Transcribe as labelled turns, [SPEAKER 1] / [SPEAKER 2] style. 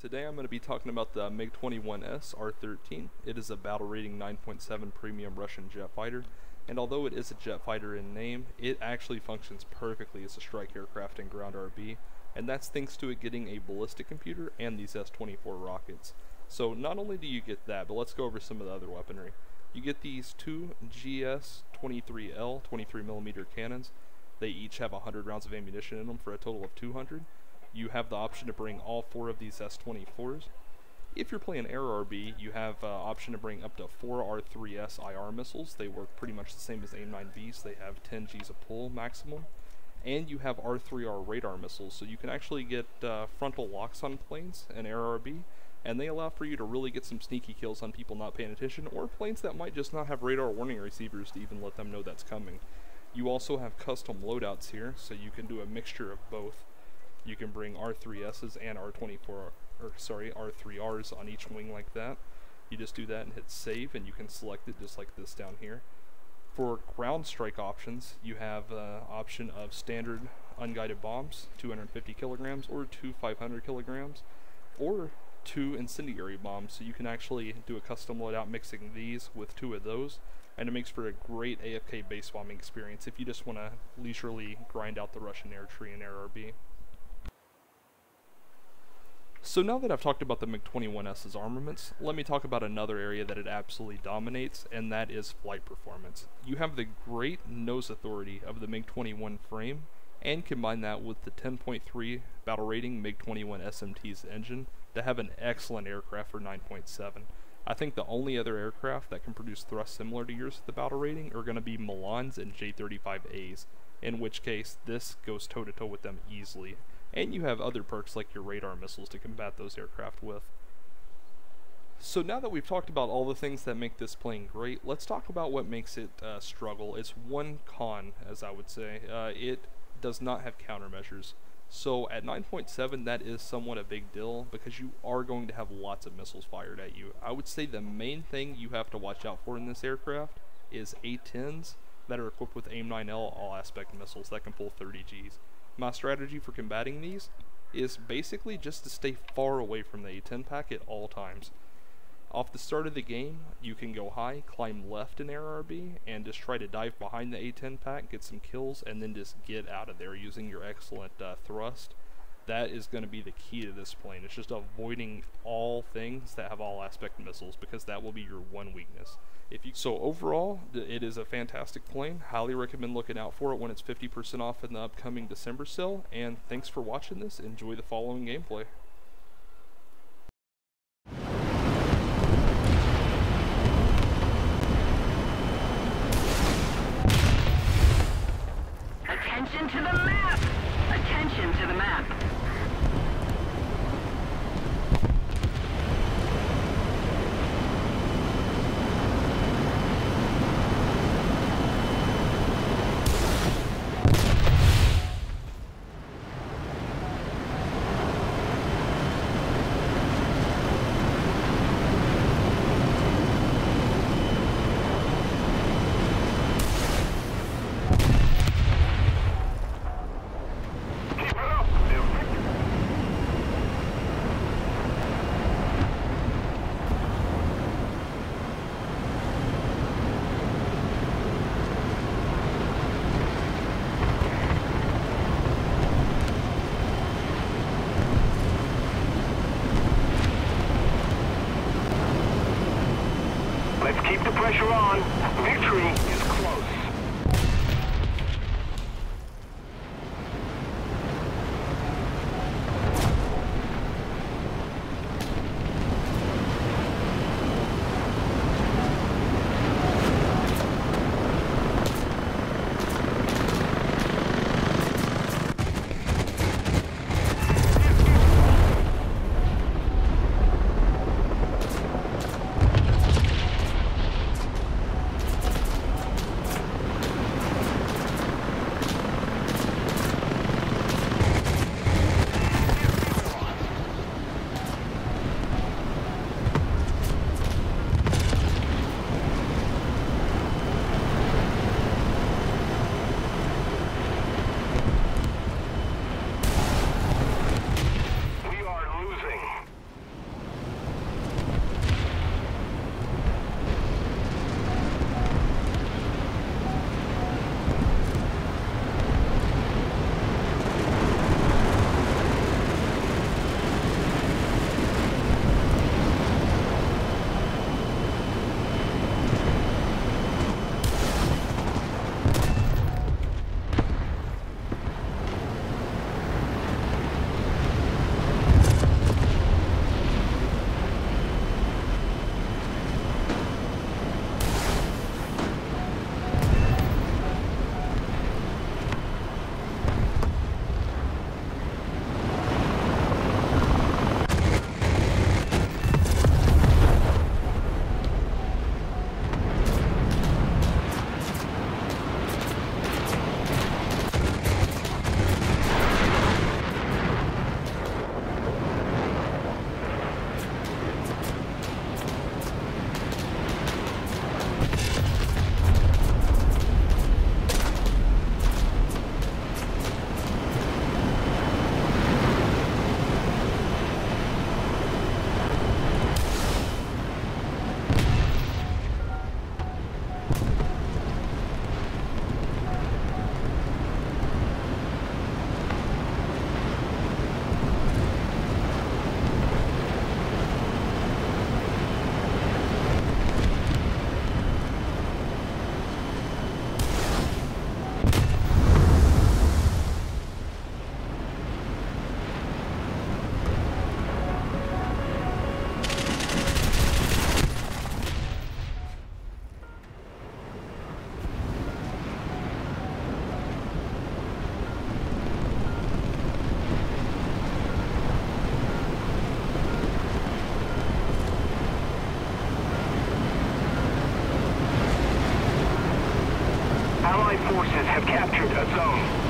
[SPEAKER 1] Today I'm going to be talking about the MiG-21S R-13. It is a battle rating 9.7 premium Russian jet fighter, and although it is a jet fighter in name, it actually functions perfectly as a strike aircraft and ground RB, and that's thanks to it getting a ballistic computer and these S-24 rockets. So not only do you get that, but let's go over some of the other weaponry. You get these two GS-23L 23mm cannons. They each have 100 rounds of ammunition in them for a total of 200 you have the option to bring all four of these S24s. If you're playing Air RB, you have uh, option to bring up to four R3S IR missiles. They work pretty much the same as AIM-9Bs. They have 10 Gs of pull maximum. And you have R3R radar missiles, so you can actually get uh, frontal locks on planes in Air RB, and they allow for you to really get some sneaky kills on people not paying attention, or planes that might just not have radar warning receivers to even let them know that's coming. You also have custom loadouts here, so you can do a mixture of both you can bring R3Ss and R24, or sorry, R3Rs on each wing like that. You just do that and hit save and you can select it just like this down here. For ground strike options, you have uh, option of standard unguided bombs, 250 kilograms, or two 500 kilograms, or two incendiary bombs. So you can actually do a custom loadout mixing these with two of those, and it makes for a great AFK base bombing experience if you just want to leisurely grind out the Russian air tree in RB. So now that I've talked about the MiG-21S's armaments, let me talk about another area that it absolutely dominates, and that is flight performance. You have the great nose authority of the MiG-21 frame, and combine that with the 10.3 battle rating MiG-21 SMT's engine to have an excellent aircraft for 9.7. I think the only other aircraft that can produce thrust similar to yours at the battle rating are going to be Milans and J-35As, in which case this goes toe-to-toe -to -toe with them easily and you have other perks like your radar missiles to combat those aircraft with. So now that we've talked about all the things that make this plane great, let's talk about what makes it uh, struggle. It's one con, as I would say. Uh, it does not have countermeasures. So at 9.7, that is somewhat a big deal because you are going to have lots of missiles fired at you. I would say the main thing you have to watch out for in this aircraft is A-10s that are equipped with AIM-9L all-aspect missiles that can pull 30 Gs. My strategy for combating these is basically just to stay far away from the A10 pack at all times. Off the start of the game, you can go high, climb left in RB, and just try to dive behind the A10 pack, get some kills, and then just get out of there using your excellent uh, thrust. That is going to be the key to this plane. It's just avoiding all things that have all aspect missiles because that will be your one weakness. If you so overall, it is a fantastic plane. Highly recommend looking out for it when it's 50% off in the upcoming December sale. And thanks for watching this. Enjoy the following gameplay.
[SPEAKER 2] Attention to the map! Attention to the map! Pressure on. Victory
[SPEAKER 3] forces have captured a zone.